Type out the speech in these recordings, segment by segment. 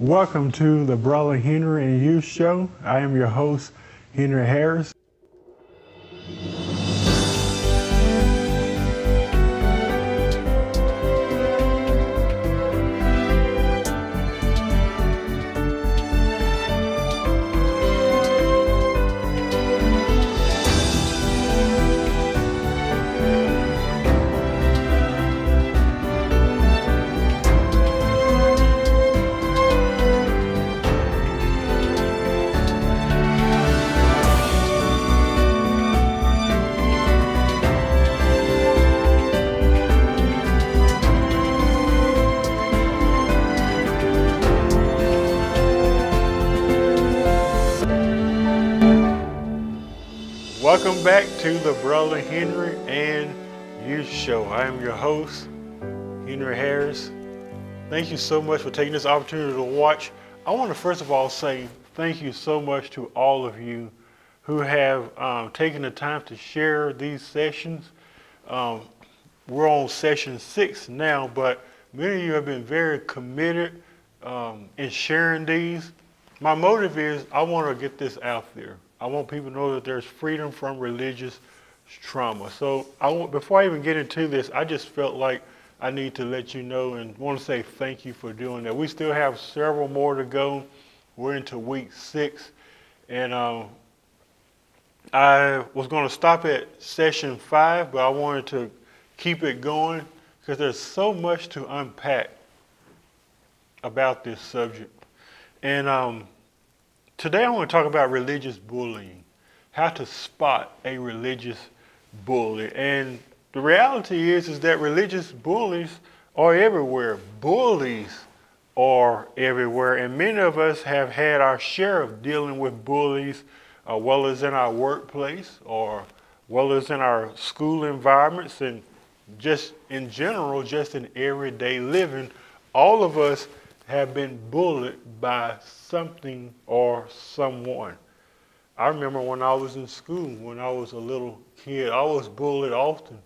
Welcome to the Brother Henry and You Show. I am your host, Henry Harris. Welcome back to the Brother Henry and You Show. I am your host, Henry Harris. Thank you so much for taking this opportunity to watch. I want to first of all say thank you so much to all of you who have um, taken the time to share these sessions. Um, we're on session six now, but many of you have been very committed um, in sharing these. My motive is I want to get this out there. I want people to know that there's freedom from religious trauma. So I want, before I even get into this, I just felt like I need to let you know and want to say thank you for doing that. We still have several more to go. We're into week six, and um, I was going to stop at session five, but I wanted to keep it going because there's so much to unpack about this subject. And um, Today I want to talk about religious bullying, how to spot a religious bully. And the reality is, is that religious bullies are everywhere. Bullies are everywhere. And many of us have had our share of dealing with bullies, uh, well as in our workplace or well as in our school environments and just in general, just in everyday living. All of us have been bullied by something or someone. I remember when I was in school, when I was a little kid, I was bullied often.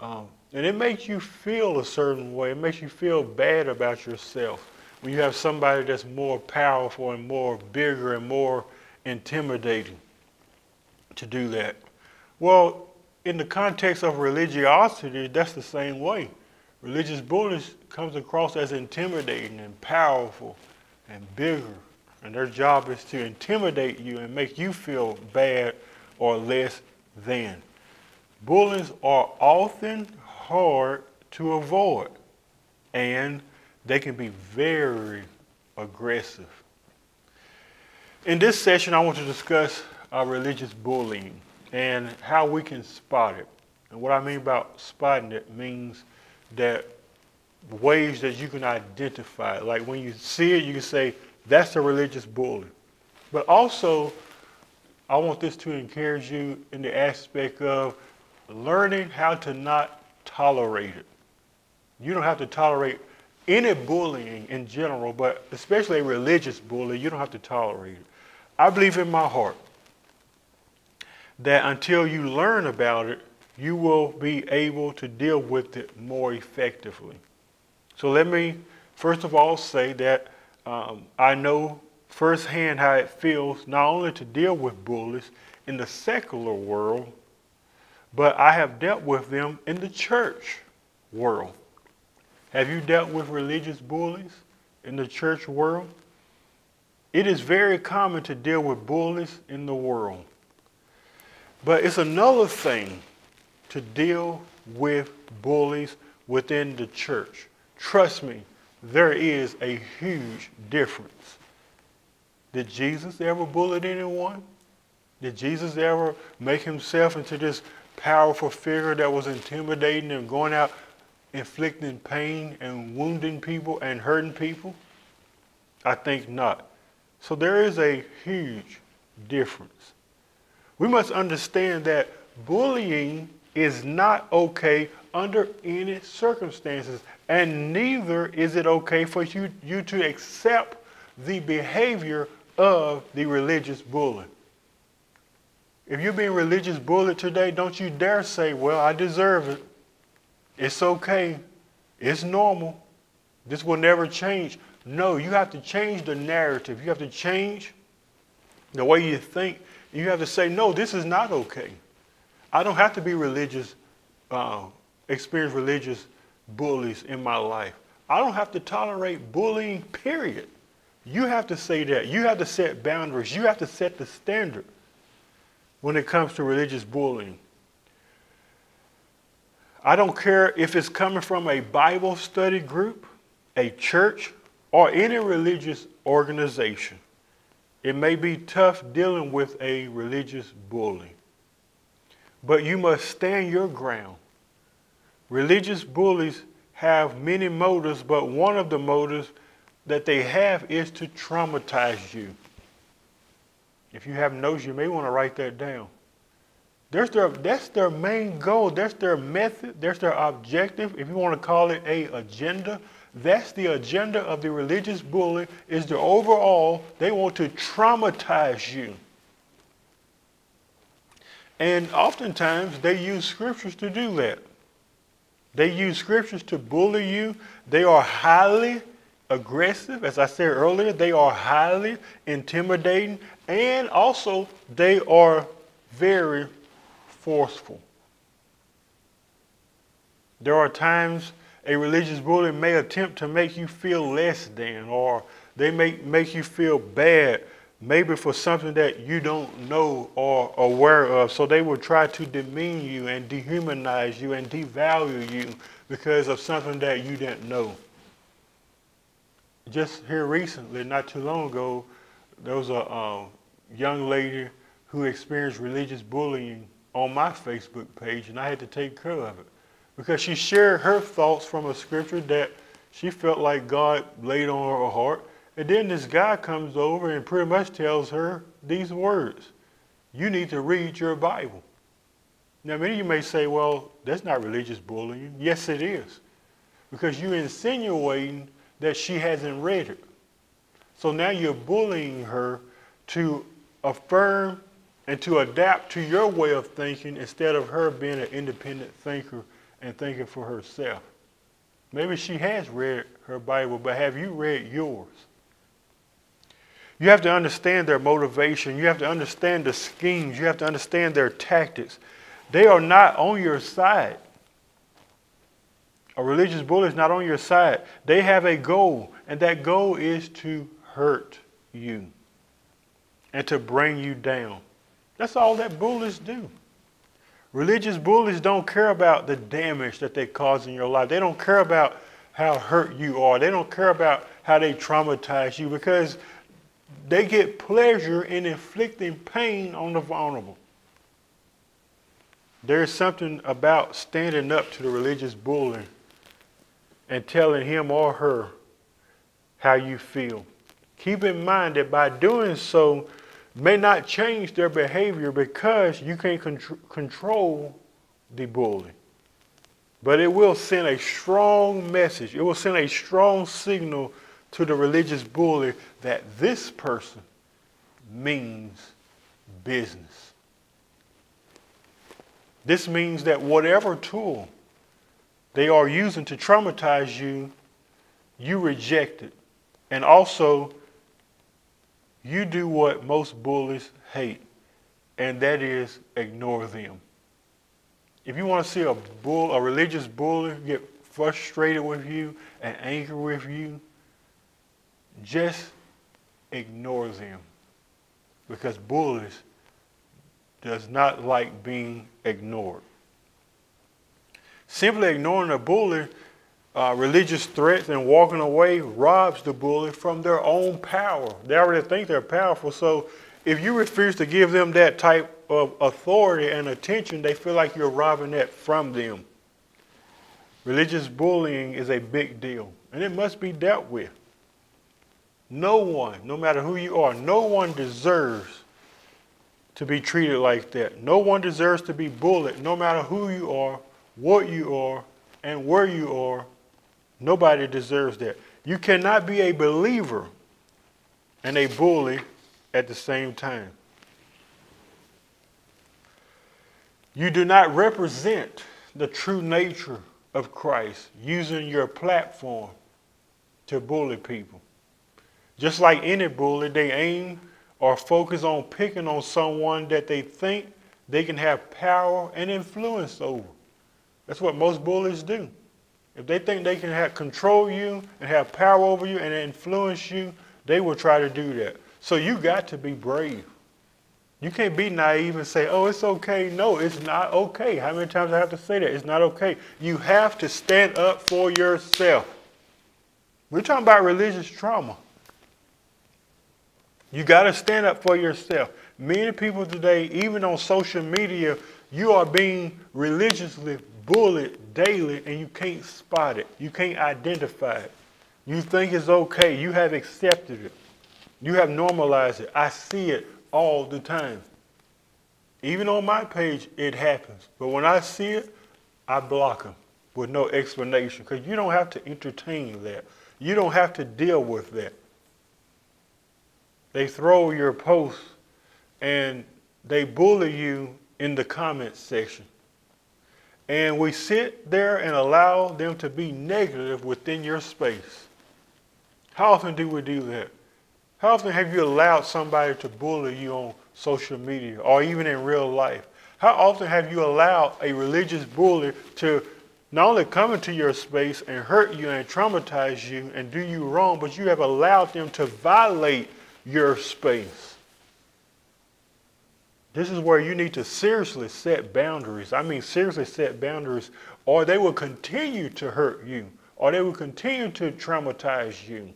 Um, and it makes you feel a certain way. It makes you feel bad about yourself when you have somebody that's more powerful and more bigger and more intimidating to do that. Well, in the context of religiosity, that's the same way. Religious bullying comes across as intimidating and powerful and bigger. And their job is to intimidate you and make you feel bad or less than. Bullies are often hard to avoid and they can be very aggressive. In this session, I want to discuss uh, religious bullying and how we can spot it. And what I mean about spotting it means that ways that you can identify it. Like when you see it, you can say, that's a religious bully. But also, I want this to encourage you in the aspect of learning how to not tolerate it. You don't have to tolerate any bullying in general, but especially a religious bully, you don't have to tolerate it. I believe in my heart that until you learn about it, you will be able to deal with it more effectively. So let me first of all say that um, I know firsthand how it feels not only to deal with bullies in the secular world, but I have dealt with them in the church world. Have you dealt with religious bullies in the church world? It is very common to deal with bullies in the world. But it's another thing to deal with bullies within the church. Trust me, there is a huge difference. Did Jesus ever bully anyone? Did Jesus ever make himself into this powerful figure that was intimidating and going out inflicting pain and wounding people and hurting people? I think not. So there is a huge difference. We must understand that bullying is not okay under any circumstances, and neither is it okay for you, you to accept the behavior of the religious bully. If you're being religious bullied today, don't you dare say, Well, I deserve it. It's okay. It's normal. This will never change. No, you have to change the narrative. You have to change the way you think. You have to say, no, this is not okay. I don't have to be religious, uh, experience religious bullies in my life. I don't have to tolerate bullying, period. You have to say that. You have to set boundaries. You have to set the standard when it comes to religious bullying. I don't care if it's coming from a Bible study group, a church, or any religious organization. It may be tough dealing with a religious bully, but you must stand your ground. Religious bullies have many motives, but one of the motives that they have is to traumatize you. If you have notes, you may want to write that down. There's their, that's their main goal. That's their method. That's their objective. If you want to call it a agenda, that's the agenda of the religious bully is the overall, they want to traumatize you. And oftentimes they use scriptures to do that. They use scriptures to bully you. They are highly aggressive. As I said earlier, they are highly intimidating. And also, they are very forceful. There are times a religious bully may attempt to make you feel less than, or they may make you feel bad, maybe for something that you don't know or aware of. So they will try to demean you and dehumanize you and devalue you because of something that you didn't know. Just here recently, not too long ago, there was a um, young lady who experienced religious bullying on my Facebook page, and I had to take care of it because she shared her thoughts from a scripture that she felt like God laid on her heart. And then this guy comes over and pretty much tells her these words You need to read your Bible. Now, many of you may say, Well, that's not religious bullying. Yes, it is. Because you're insinuating that she hasn't read it. So now you're bullying her to affirm and to adapt to your way of thinking instead of her being an independent thinker and thinking for herself. Maybe she has read her Bible, but have you read yours? You have to understand their motivation. You have to understand the schemes. You have to understand their tactics. They are not on your side. A religious bully is not on your side. They have a goal, and that goal is to hurt you and to bring you down. That's all that bullies do. Religious bullies don't care about the damage that they cause in your life. They don't care about how hurt you are. They don't care about how they traumatize you because they get pleasure in inflicting pain on the vulnerable. There's something about standing up to the religious bully and telling him or her how you feel. Keep in mind that by doing so, may not change their behavior because you can't control the bully. But it will send a strong message, it will send a strong signal to the religious bully that this person means business. This means that whatever tool they are using to traumatize you, you reject it. And also, you do what most bullies hate, and that is ignore them. If you want to see a bull, a religious bully get frustrated with you and angry with you, just ignore them. Because bullies does not like being ignored. Simply ignoring a bully uh, religious threats and walking away robs the bully from their own power. They already think they're powerful. So if you refuse to give them that type of authority and attention, they feel like you're robbing that from them. Religious bullying is a big deal, and it must be dealt with. No one, no matter who you are, no one deserves to be treated like that. No one deserves to be bullied, no matter who you are, what you are, and where you are Nobody deserves that. You cannot be a believer and a bully at the same time. You do not represent the true nature of Christ using your platform to bully people. Just like any bully, they aim or focus on picking on someone that they think they can have power and influence over. That's what most bullies do. If they think they can have control you and have power over you and influence you, they will try to do that. So you got to be brave. You can't be naive and say, oh, it's okay. No, it's not okay. How many times I have to say that? It's not okay. You have to stand up for yourself. We're talking about religious trauma. You got to stand up for yourself. Many people today, even on social media, you are being religiously bullied daily and you can't spot it. You can't identify it. You think it's okay. You have accepted it. You have normalized it. I see it all the time. Even on my page, it happens. But when I see it, I block them with no explanation because you don't have to entertain that. You don't have to deal with that. They throw your posts and they bully you in the comments section. And we sit there and allow them to be negative within your space. How often do we do that? How often have you allowed somebody to bully you on social media or even in real life? How often have you allowed a religious bully to not only come into your space and hurt you and traumatize you and do you wrong, but you have allowed them to violate your space? This is where you need to seriously set boundaries. I mean, seriously set boundaries, or they will continue to hurt you, or they will continue to traumatize you.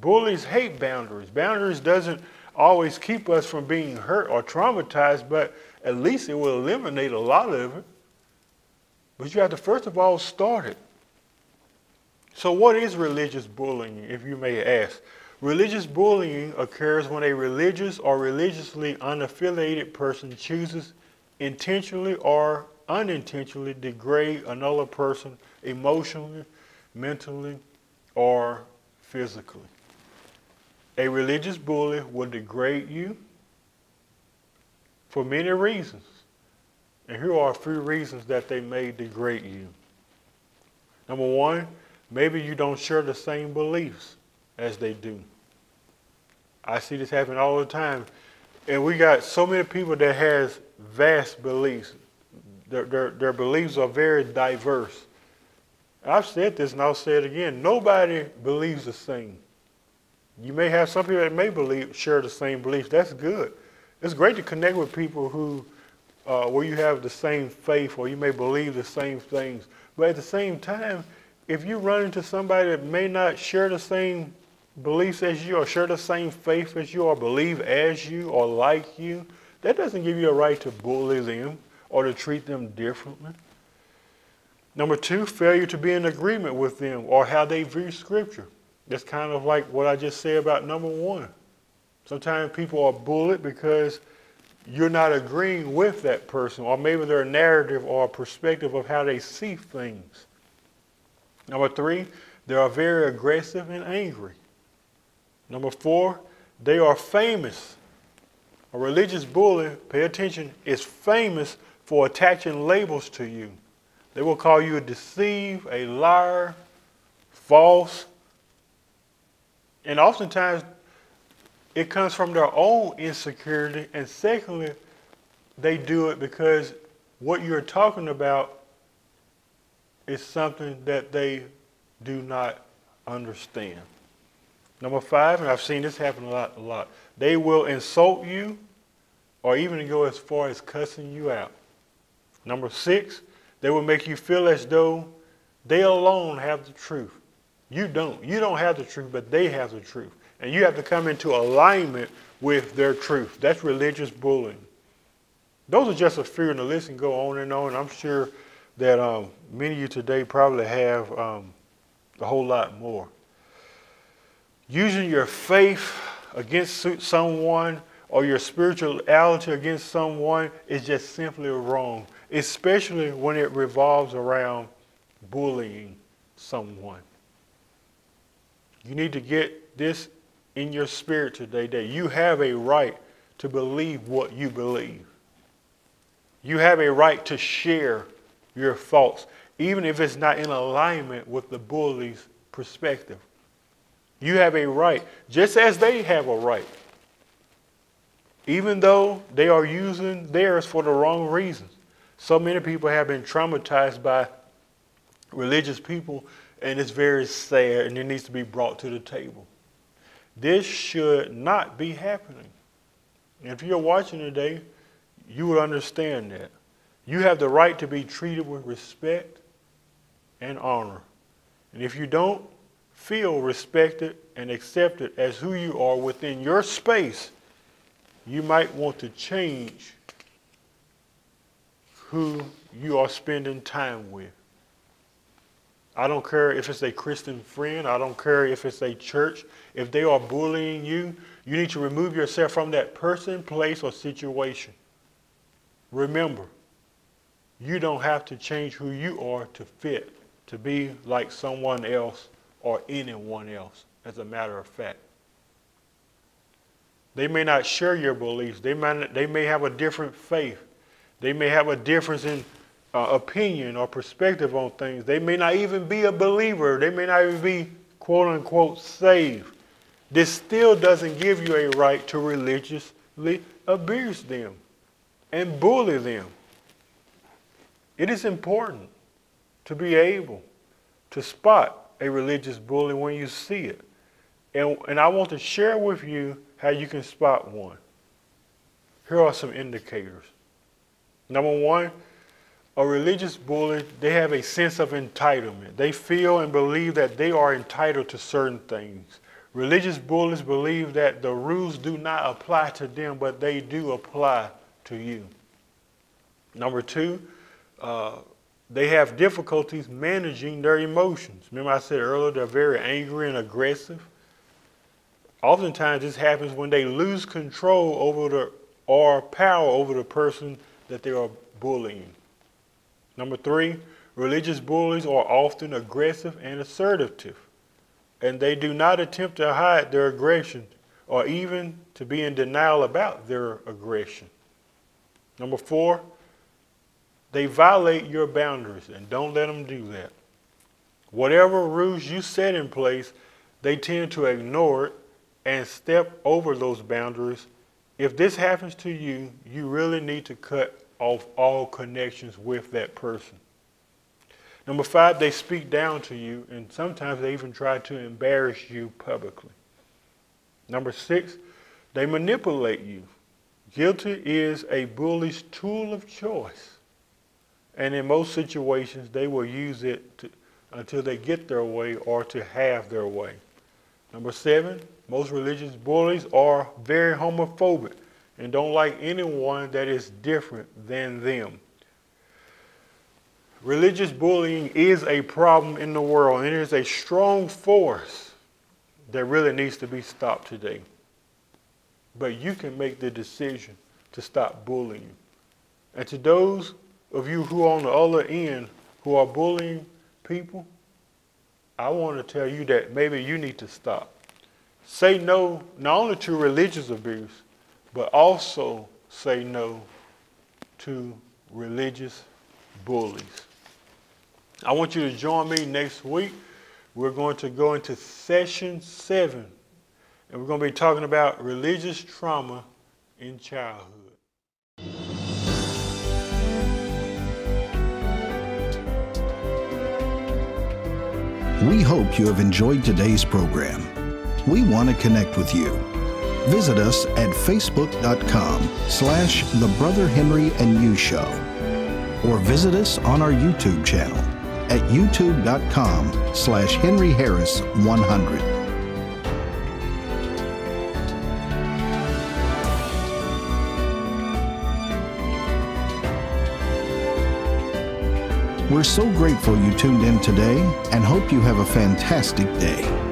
Bullies hate boundaries. Boundaries doesn't always keep us from being hurt or traumatized, but at least it will eliminate a lot of it. But you have to first of all start it. So what is religious bullying, if you may ask? Religious bullying occurs when a religious or religiously unaffiliated person chooses intentionally or unintentionally degrade another person emotionally, mentally, or physically. A religious bully will degrade you for many reasons. And here are a few reasons that they may degrade you. Number one, maybe you don't share the same beliefs as they do. I see this happen all the time. And we got so many people that has vast beliefs. Their, their, their beliefs are very diverse. I've said this and I'll say it again. Nobody believes the same. You may have some people that may believe share the same beliefs. That's good. It's great to connect with people who uh, where you have the same faith or you may believe the same things. But at the same time, if you run into somebody that may not share the same beliefs as you or share the same faith as you or believe as you or like you, that doesn't give you a right to bully them or to treat them differently. Number two, failure to be in agreement with them or how they view Scripture. That's kind of like what I just said about number one. Sometimes people are bullied because you're not agreeing with that person, or maybe their narrative or perspective of how they see things. Number three, they are very aggressive and angry. Number four, they are famous. A religious bully, pay attention, is famous for attaching labels to you. They will call you a deceive, a liar, false. And oftentimes, it comes from their own insecurity. And secondly, they do it because what you're talking about is something that they do not understand. Number five, and I've seen this happen a lot, a lot. They will insult you or even go as far as cussing you out. Number six, they will make you feel as though they alone have the truth. You don't. You don't have the truth, but they have the truth. And you have to come into alignment with their truth. That's religious bullying. Those are just a few, and the list can go on and on. I'm sure that um, many of you today probably have um, a whole lot more using your faith against someone or your spirituality against someone is just simply wrong, especially when it revolves around bullying someone. You need to get this in your spirit today that you have a right to believe what you believe. You have a right to share your thoughts, even if it's not in alignment with the bully's perspective. You have a right, just as they have a right. Even though they are using theirs for the wrong reasons. So many people have been traumatized by religious people, and it's very sad, and it needs to be brought to the table. This should not be happening. If you're watching today, you would understand that. You have the right to be treated with respect and honor. And if you don't feel respected and accepted as who you are within your space, you might want to change who you are spending time with. I don't care if it's a Christian friend, I don't care if it's a church. If they are bullying you, you need to remove yourself from that person, place, or situation. Remember, you don't have to change who you are to fit, to be like someone else or anyone else, as a matter of fact. They may not share your beliefs. They, might, they may have a different faith. They may have a difference in uh, opinion or perspective on things. They may not even be a believer. They may not even be, quote unquote, saved. This still doesn't give you a right to religiously abuse them and bully them. It is important to be able to spot a religious bully when you see it. And, and I want to share with you how you can spot one. Here are some indicators. Number one, a religious bully, they have a sense of entitlement. They feel and believe that they are entitled to certain things. Religious bullies believe that the rules do not apply to them, but they do apply to you. Number two, uh, they have difficulties managing their emotions. Remember, I said earlier they're very angry and aggressive. Oftentimes, this happens when they lose control over the or power over the person that they are bullying. Number three, religious bullies are often aggressive and assertive, and they do not attempt to hide their aggression or even to be in denial about their aggression. Number four, they violate your boundaries, and don't let them do that. Whatever rules you set in place, they tend to ignore it and step over those boundaries. If this happens to you, you really need to cut off all connections with that person. Number five, they speak down to you, and sometimes they even try to embarrass you publicly. Number six, they manipulate you. Guilty is a bully's tool of choice. And in most situations, they will use it to, until they get their way or to have their way. Number seven, most religious bullies are very homophobic and don't like anyone that is different than them. Religious bullying is a problem in the world, and it is a strong force that really needs to be stopped today. But you can make the decision to stop bullying. And to those of you who are on the other end who are bullying people, I want to tell you that maybe you need to stop. Say no not only to religious abuse, but also say no to religious bullies. I want you to join me next week. We're going to go into session seven, and we're going to be talking about religious trauma in childhood. We hope you have enjoyed today's program. We want to connect with you Visit us at facebook.com slash The Brother Henry and You Show or visit us on our YouTube channel at youtube.com slash Henry Harris 100. We're so grateful you tuned in today and hope you have a fantastic day.